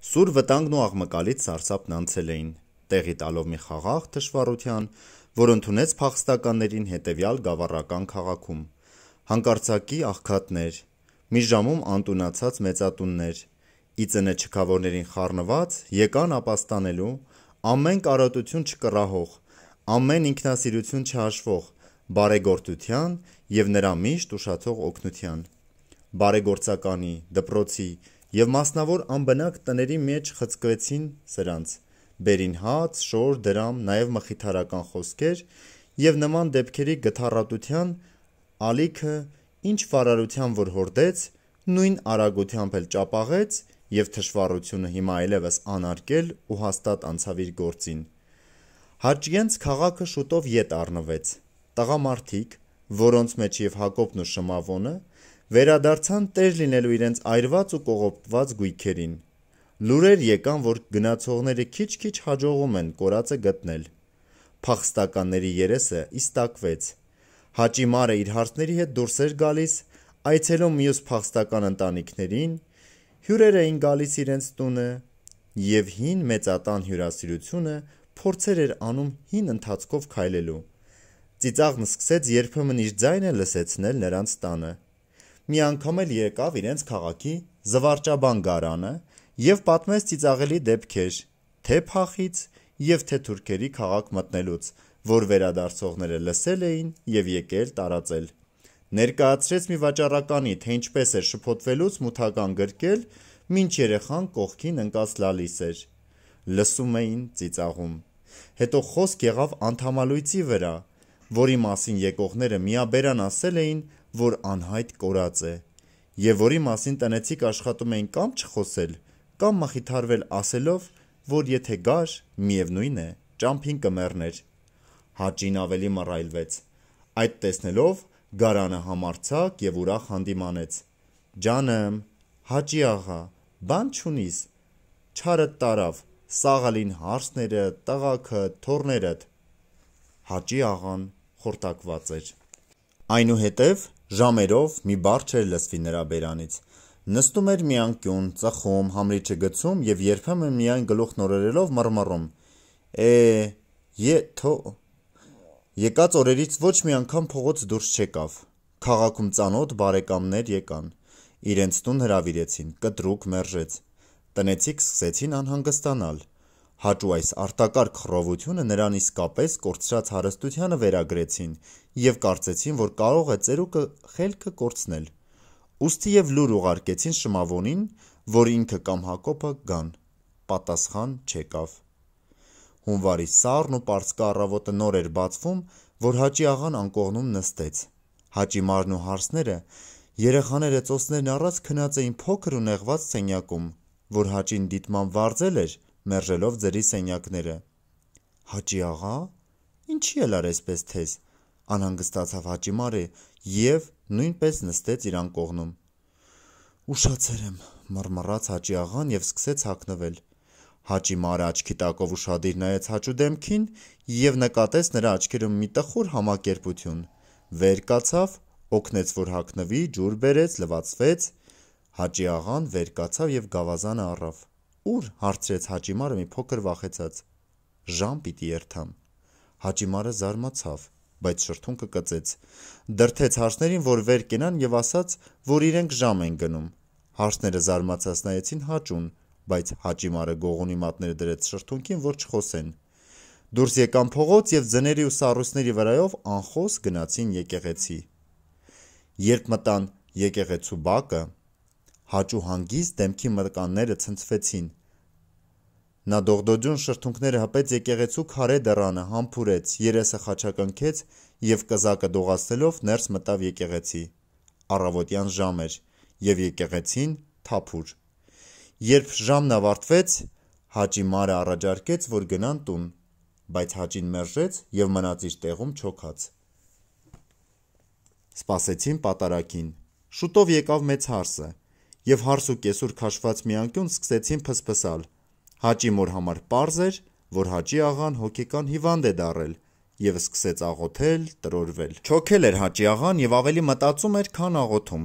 Սուր վտանգն ու աղմկալից սարսափն անցել էին, տեղի տալով մի խաղաղ թշվառության, որ ընդունեց փախստականներին հետևյալ գավառական քաղաքում: Հանկարծակի աղքատներ, մի ժամում անտունացած մեծատուններ, ի ծնե չքավորներին խառնված, եկան ապաստանելու, ամեն կարոտություն չկռահող, ամեն ինքնասիրություն չհաշվող, բարեգործության և նրա միշտ ուշացող օգնության: Բարեգործականի, դպրոցի և մասնավոր անբնակ տների մեջ խցկվեցին սրանց, բերին հաց, շոր, դրամ, նաև մխիթարական խոսքեր և նման դեպքերի գթառատության ալիքը ինչ վարարության որ հորդեց, նույն արագությամբ էլ ճապաղեց և թշվառությունը հիմա այլևս անարգել ու հաստատ անցավ իր գործին: Հաճյենց քաղաքը շուտով ետ առնվեց: Տղամարդիկ, որոնց մեջ և Հակոբն ու Շմավոնը, վերադարձան տեր լինելու իրենց այրված ու կողոպտված գույքերին: Լուրեր եկան, որ գնացողները քիչ-քիչ հաջողում են կորածը գտնել: Փախստականների երեսը իստակվեց: Հաճի մարը իր հարսների հետ դուրս էր գալիս, այցելում մյուս փախստական ընտանիքներին, հյուրեր էին գալիս իրենց տունը և հին մեծատան հյուրասիրությունը փորձեր էր անում հին ընթացքով քայլելու: Ծիծաղն սկսեց երբեմն իր ձայնը լսեցնել նրանց տանը: Մի անգամ էլ եկավ իրենց քաղաքի զվարճաբան Գարանը և պատմեց ծիծաղելի դեպքեր թե՛ փախից և թե՛ թուրքերի քաղաք մտնելուց, որ վերադարձողները լսել էին և եկել տարածել: Ներկայացրեց մի վաճառականի, թե ինչպես էր շփոթվելուց մութական գրկել, մինչ երեխան կողքին ընկած լալիս էր: Լսում էին, ծիծաղում: Հետո խոսք եղավ անդամալույծի վրա, որի մասին եկողները միաբերան ասել էին, որ անհայտ կորած է, և որի մասին տնեցիք աշխատում էին կամ չխոսել, կամ մխիթարվել ասելով, որ եթե գար, միևնույն է, ճամփին կմեռներ: Հաճին ավելի մռայլվեց: Այդ տեսնելով Գարանը համարձակ և ուրախ հանդիմանեց: -Ջանըմ, Հաճի-աղա, բան չունիս, չարդ տարավ, սաղ ըլին հարսներդ, տղաքդ, թոռներդ: Հաճի-աղան խորտակված էր: Այնուհետև ժամերով մի բառ չէր լսվի նրա բերանից: Նստում էր մի անկյուն, ծխում, համրիչը գցում և երբեմն միայն գլուխն օրորելով մռմռում: Է՜, Եկած օրերից ոչ մի անգամ փողոց դուրս չեկավ: Քաղաքում ծանոթ բարեկամներ եկան: Իրենց տուն հրավիրեցին, կտրուկ մերժեց: Տնեցիք սկսեցին անհանգստանալ: Հաճու այս արտակարգ խռովությունը նրան իսկապես կորցրած հարստությանը վերագրեցին և կարծեցին, որ կարող է ծերուկը խելքը կորցնել: Ուստի և լուր ուղարկեցին Շմավոնին, որ ինքը կամ Հակոբը գան: Պատասխան չեկավ: Հունվարի սառն ու պարսկա առավոտը նոր էր բացվում, որ Հաճի-աղան անկողնում նստեց: Հաճի մարն ու հարսները, երեխաները ծոցներն առած քնած էին փոքր ու նեղված սենյակում, որ Հաճին դիտմամբ վարձել էր, մերժելով ձրի սենյակները: -Հաճի-աղա, ինչի էլ արայսպես թեզ: Անհանգստացավ Հաճի մարը և նույնպես նստեց իր անկողնում: -Ուշացել եմ, մռմռաց Հաճի-աղան և սկսեց հագնվել: Հաճի մարը աչքի տակով ուշադիր նայեց Հաճու դեմքին և նկատեց նրա աչքերում մի տխուր համակերպություն: Վեր կացավ, օգնեց որ հագնվի, ջուր բերեց, լվացվեց: Հաճի-աղան վեր կացավ և գավազանը առավ: -Ո՞ւր: հարցրեց Հաճի մարը մի փոքր վախեցած: -Ժամ պիտի երթամ: Հաճի մարը զարմացավ, բայց շրթունքը կծեց: Դրդեց հարսներին, որ վեր կենան և ասաց, որ իրենք ժամ են գնում: Հարսները զարմացած նայեցին Հաճուն, բայց Հաճի մարը գողունի մատները դրեց շրթունքին, որ չխոսեն: Դուրս եկան փողոց և ձների ու սառույցների վրայով անխոս գնացին եկեղեցի: Երբ մտան եկեղեցու բակը, Հաճու հանգիստ դեմքի մկանները ցնցվեցին: Նա դողդոջուն շրթունքները հպեց եկեղեցու քարե դռանը, համբուրեց, երեսը խաչակնքեց և կզակը դողացնելով ներս մտավ եկեղեցի: Առավոտյան ժամ էր և եկեղեցին թափուր: Երբ ժամն ավարտվեց, Հաճի մարը առաջարկեց, որ գնան տուն, բայց Հաճին մերժեց և մնաց իր տեղում չոքած: Սպասեցին պատարագին: Շուտով եկավ մեծ հարսը և հարս ու կեսուր քաշված մի անկյուն սկսեցին փսփսալ: Հաճի մոր համար պարզ էր, որ Հաճի-աղան հոգեկան հիվանդ է դառել և սկսեց աղոթել, տրորվել: Չոքել էր Հաճի-աղան և ավելի մտածում էր, քան աղոթում: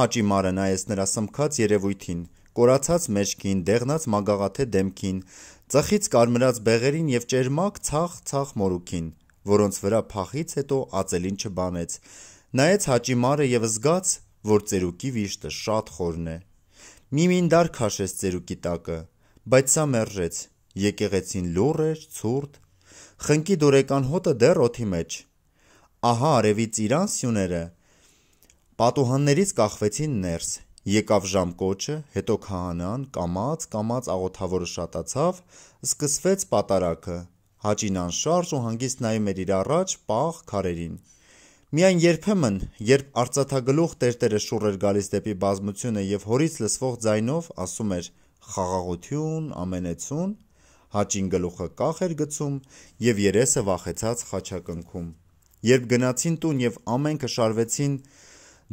Հաճի մարը նայեց նրա սմքած երևույթին, կորացած մեջքին, դեղնած մագաղաթե դեմքին, ծխից կարմրած բեղերին եւ ճերմակ ցախ-ցախ մորուքին, որոնց վրա փախից հետո ածելին չբանեց։ Նայեց Հաճի մարը եւ զգաց, որ ծերուկի վիշտը շատ խորն է։ Միմինդար քաշեց ծերուկի տակը, բայց սա մերժեց։ Եկեղեցին լուռ էր, ցուրտ։ Խնկի դուրեկան հոտը դեռ օդի մեջ։ Ահա արևի ծիրան սյուները պատուհաններից կախվեցին ներս։ Եկավ ժամկոչը, հետո քահանան, կամաց, կամաց աղոթավորը շատացավ, սկսվեց պատարակը։ Հաճին անշարժ ու հանգիստ նայում էր իր առաջ պաղ քարերին։ Միայն երբեմն, երբ արծաթագլուխ տերտերը շուռ էր գալիս դեպի բազմությունը եւ հորից լսվող ձայնով ասում էր «խաղաղություն, ամենեցուն», Հաճին գլուխը կախ էր գցում եւ երեսը վախեցած խաչակնքում։ Երբ գնացին տուն եւ ամենքը շարվեցին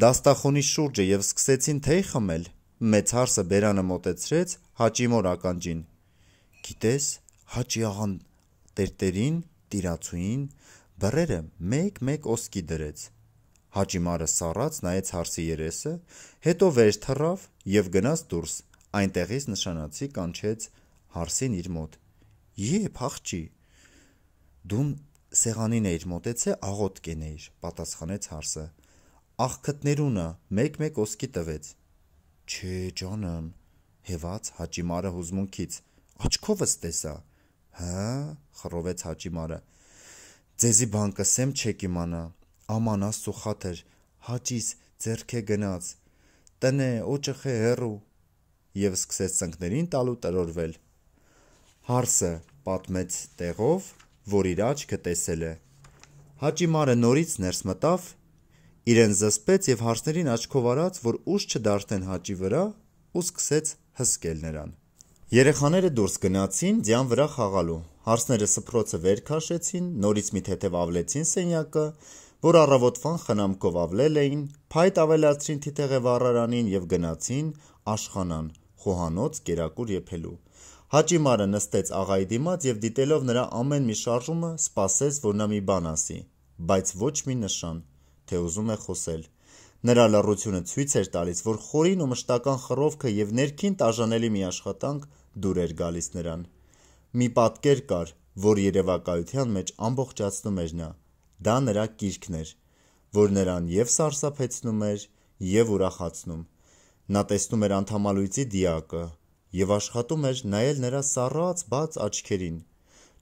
դաստախոնի շուրջը եւ սկսեցին թեյ խմել, մեծ հարսը բերանը մոտեցրեց Հաճի մոր ականջին։ Գիտես, Հաճի աղան տերտերին, տիրացուին բռերը մեկ-մեկ ոսկի դրեց։ Հաճի մարը սառած նայեց հարսի երեսը, հետո վեր թռավ եւ գնաց դուրս, այնտեղից նշանացի կանչեց հարսին իր մոտ։ Եփ աղջի։ Դուն սեղանին էիր մոտեցե աղոտ կենեիր, պատասխանեց հարսը։ Աղքտներունը մեկ-մեկ ոսկի տվեց։ Չէ, ջանım, հեված Հաճիմարը հուզմունքից։ Աչքովս տեսա։ Հա, խռովեց Հաճիմարը։ Ձեզի բան կսեմ չեք իմանա։ Աման աստծո խաթր, Հաճիս ձերքե գնաց։ Տնե օճխե հերու եւ սկսեց ծնկներին տալու տրորվել։ Հարսը պատմեց տեղով, որ իր աչքը տեսել է։ Հաճիմարը նորից ներս մտավ, իրեն զսպեց եւ հարսներին աչքով արած, որ ուշ չդարձնեն հաճի վրա ու սկսեց հսկել նրան։ Երեխաները դուրս գնացին ձյան վրա խաղալու։ Հարսները սփռոցը վեր քաշեցին, նորից մի թեթև ավլեցին սենյակը, որ առավոտվան խնամքով ավլել էին, փայտ ավելացրին թիթեղե վառարանին եւ գնացին աշխանան, խոհանոց կերակուր եփելու։ Հաճիմարը նստեց աղայի դիմաց եւ դիտելով նրա ամեն մի շարժումը, սպասեց, որ նա մի բան ասի, բայց ոչ մի նշան, թե ուզում է խոսել։ Նրա լռությունը ցույց էր տալիս, որ խորին ու մշտական խռովքը եւ ներքին տաժանելի մի աշխատանք դուր էր գալիս նրան։ Մի պատկեր կար, որ երևակայության մեջ ամբողջացնում էր նա։ Դա նրա կիրքն էր, որ նրան եւ սարսափեցնում էր, եւ ուրախացնում։ Նա տեսնում էր անդամալույցի դիակը, եւ աշխատում էր նայել նրա սառած բաց աչքերին։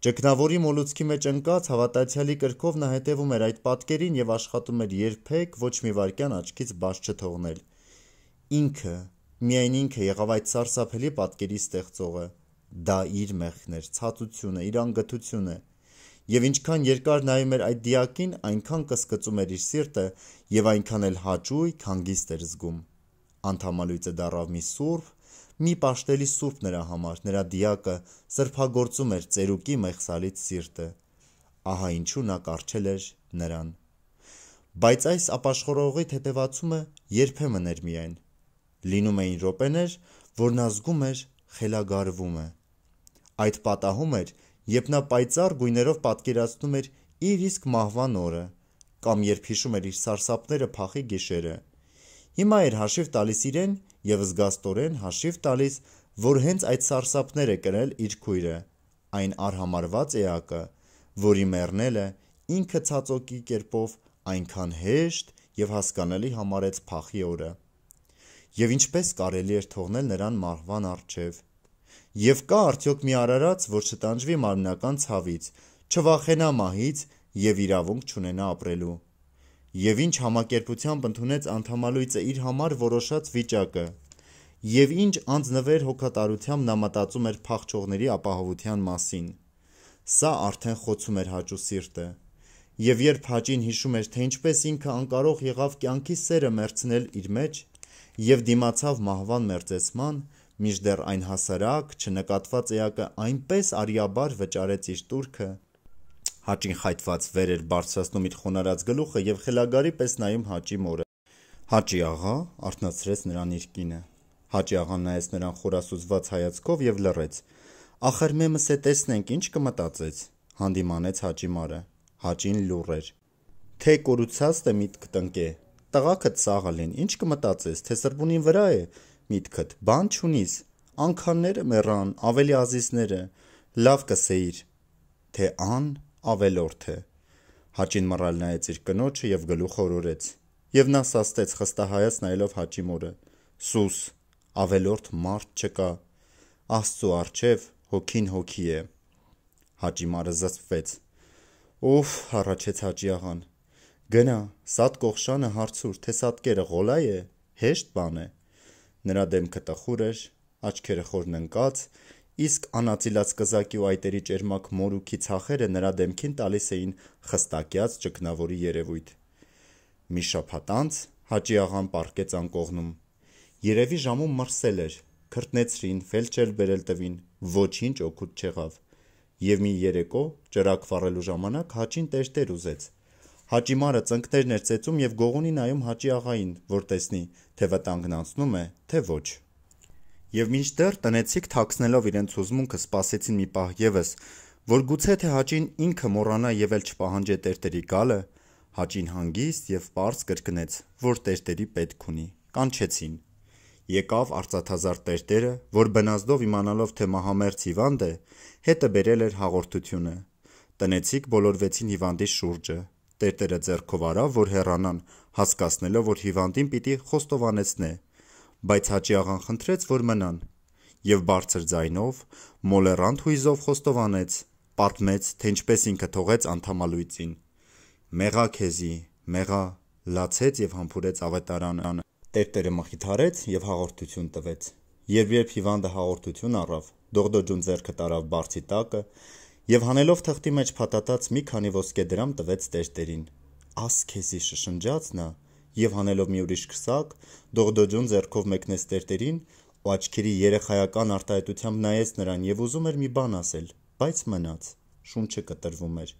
Ճգնավորի մոլուցքի մեջ ընկած հավատացյալի կրքով նա հետևում էր այդ պատկերին եւ աշխատում էր երբեք ոչ մի վարքյան աչքից բաց չթողնել։ Ինքը, միայն ինքը եղավ այդ սարսափելի պատկերի ստեղծողը։ Դա իր մեղքն էր, ցածությունը, իր անգթությունը։ Եվ ինչքան երկար նայում էր այդ դիակին, այնքան կսկծում էր իր սիրտը եւ այնքան էլ հաճույք, հանգիստ էր զգում։ Անդամալույցը դարավ մի սուրբ, Մի պաշտելի սուրբ նրա համար, նրա դիակը սրբագործում էր ծերուկի մեղսալից սիրտը։ Ահա ինչու նա կարչել էր նրան։ Բայց այս ապաշխորողի թեթևացումը երբեմն էր միայն։ Լինում էին րոպեներ, որ նա զգում էր խելագարվում է։ Այդ պատահում էր, երբ նա պայծառ գույներով պատկերացնում էր իր իսկ մահվան օրը, կամ երբ հիշում էր իր սարսափները փախի գիշերը։ Հիմա էր հաշիվ տալիս իրեն եւ զգաստորեն հաշիվ տալիս, որ հենց այդ սարսափներ է կրել իր քույրը, այն արհամարված էակը, որի մեռնելը ինքը ցածոկի կերպով այնքան հեշտ եւ հասկանալի համարեց փախի օրը։ Եվ ինչպես կարելի էր թողնել նրան մահվան առջև։ Եվ կա արդյոք մի արարած, որ չտանջվի մարմնական ցավից, չվախենա մահից եւ իրավունք չունենա ապրելու եւ ինչ համակերպությամբ ընդունեց անդամալույցը իր համար որոշած վիճակը, եւ ինչ անձնվեր հոգատարությամբ նա մտածում էր փախչողների ապահովության մասին։ Սա արդեն խոցում էր հաճու սիրտը։ Եվ երբ հաճին հիշում էր, թե ինչպես ինքը անկարող եղավ կյանքի սերը մերցնել իր մեջ եւ դիմացավ մահվան մերձեցման, մինչդեռ այն հասարակ, չնկատված էակը այնպես արիաբար վճարեց իր տուրքը, Հաճին խայթված վեր էր բարձրացնում իր խոնարհած գլուխը եւ խելագարի պես նայում Հաճի մորը։ Հաճի աղա արթնացրեց նրան իր կինը։ Հաճի աղան նայեց նրան խորասուզված հայացքով եւ լռեց։ Ախր մեմս է տեսնենք ինչ կմտածեց, հանդիմանեց Հաճի մարը։ Հաճին լուռ էր։ Թե կորուցած թե միտք տնկե։ Տղակը ծաղալ են, ինչ կմտածես, թե սրբունին վրա է, միտքդ, բան չունիս, անքանները մեռան, ավելի ազիզները, լավ կսեիր, թե ան ավելորդ է։ Հաճին մռայլ նայեց իր կնոջը եւ գլուխ օրորեց։ Եվ նա սաստեց խստահայաց նայելով հաճի մորը։ Սուս, ավելորդ մարդ չկա։ Աստծո արչև հոգին հոգի է։ Հաճի մարը զսպվեց։ Օֆ, հառաչեց Հաճի աղան։ Գնա, սատ կողշանը հարցուր, թե սատկերը ղոլայ է, հեշտ բան է։ Նրա դեմքը տխուր էր, աչքերը խորն ընկած, իսկ անածիլած կզակի ու այտերի ճերմակ մորուքի ցախերը նրա դեմքին տալիս էին խստակյաց ճգնավորի երևույթ։ Մի շաբաթ անց Հաճի աղան պարկեց անկողնում։ Երևի ժամում մրսել էր, քրտնեցրին, ֆելչել բերել տվին, ոչինչ օգուտ չեղավ եւ մի երեկո ճրակ վառելու ժամանակ Հաճին տերտեր ուզեց։ Հաճիմարը ծնկներն էր ծեծում եւ գողունի նայում հաճի աղային, որ տեսնի, թե վտանգն անցնում է, թե ոչ։ Եվ մինչդեռ տնեցիք թաքցնելով իրենց հուզմունքը սпасեցին մի պահ եւս, որ գուցե թե հաճին ինքը մռանա եւ էլ չպահանջե տերտերի գալը, հաճին հանգիստ եւ པարս կրկնեց, որ տերտերի պետք ունի։ Կանչեցին։ Եկավ արծաթազար տերտերը, որ բնազդով իմանալով թե մահամերց հիվանդ է, հետը բերել էր հաղորդությունը տնեցիկ բոլորվեցին հիվանդի շուրջը Տերտերը ձեռքով արավ, որ հեռանան, հասկացնելով, որ հիվանդին պիտի խոստովանեցնե, բայց Հաճի աղան խնդրեց, որ մնան, եւ բարձր ձայնով, մոլեռանդ հույզով խոստովանեց, պատմեց, թե ինչպես ինքը թողեց անդամալույծին։ Մեղա քեզի, մեղա, լացեց եւ համբուրեց ավետարանը։ Տերտերը մխիթարեց եւ հաղորդություն տվեց։ Երբ երբ հիվանդը հաղորդություն առավ, դողդոջուն ձեռքը տարավ բարձի տակը եւ հանելով թղթի մեջ փաթաթած մի քանի ոսկե դրամ տվեց տերտերին։ Աս քեզի շշնջաց նա եւ հանելով մի ուրիշ քսակ, դողդոջուն ձեռքով մեկնեց տերտերին ու աչքերի երեխայական արտահայտությամբ նայեց նրան եւ ուզում էր մի բան ասել, բայց մնաց։ Շունչը կտրվում էր,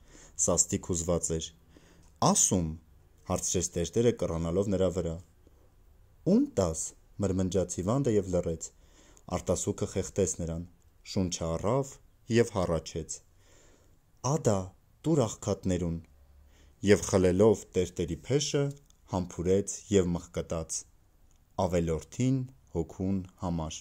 սաստիկ հուզված էր։ Ասում, հարցրեց տերտերը կռանալով նրա վրա։ Ում տաս, մրմնջաց Հիվանդը եւ լռեց։ Արտասուքը խեղդեց նրան, շունչը առավ եւ հառաչեց. Ադա, տուր աղքատներուն։ Եվ խլելով տերտերի փեշը, համբուրեց եւ մղկտաց ավելորդին հոգուն համար